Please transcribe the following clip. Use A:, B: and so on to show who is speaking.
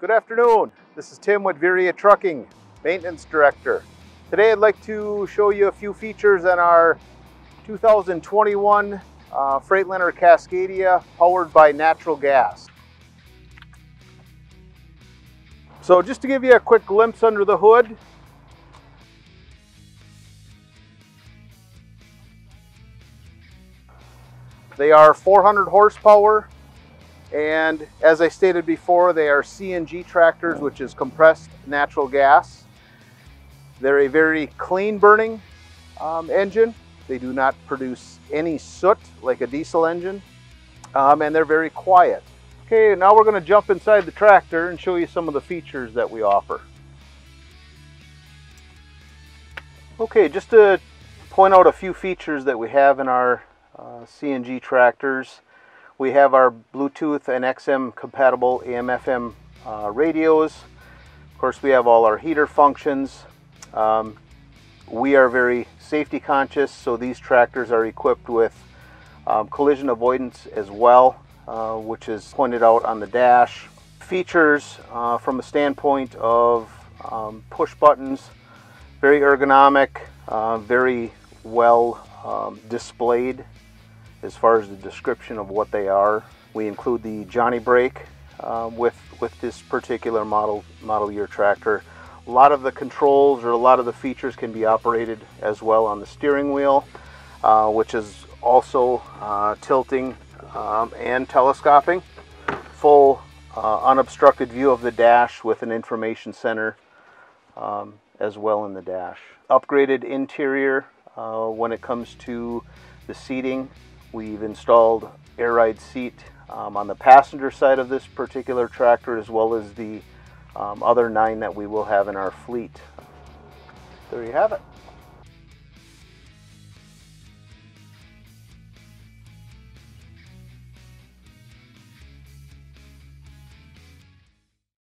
A: Good afternoon. This is Tim with Veriha Trucking, Maintenance Director. Today I'd like to show you a few features on our 2021 uh, Freightliner Cascadia powered by natural gas. So just to give you a quick glimpse under the hood, they are 400 horsepower and as I stated before, they are CNG tractors, which is compressed natural gas. They're a very clean burning um, engine. They do not produce any soot like a diesel engine, um, and they're very quiet. Okay, now we're going to jump inside the tractor and show you some of the features that we offer. Okay, just to point out a few features that we have in our uh, CNG tractors. We have our Bluetooth and XM compatible AM FM uh, radios. Of course, we have all our heater functions. Um, we are very safety conscious, so these tractors are equipped with um, collision avoidance as well, uh, which is pointed out on the dash. Features uh, from a standpoint of um, push buttons, very ergonomic, uh, very well um, displayed as far as the description of what they are. We include the Johnny Brake uh, with, with this particular model, model year tractor. A lot of the controls or a lot of the features can be operated as well on the steering wheel, uh, which is also uh, tilting um, and telescoping. Full uh, unobstructed view of the dash with an information center um, as well in the dash. Upgraded interior uh, when it comes to the seating We've installed air ride seat um, on the passenger side of this particular tractor as well as the um, other nine that we will have in our fleet. There you have it.